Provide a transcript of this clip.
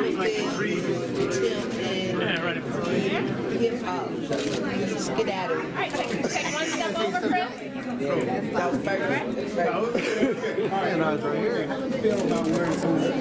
Hollywood, Tim, hip hop. Skedaddle. All right, take, take one step over, Chris. That was perfect. And I was right here. How do feel about wearing some of the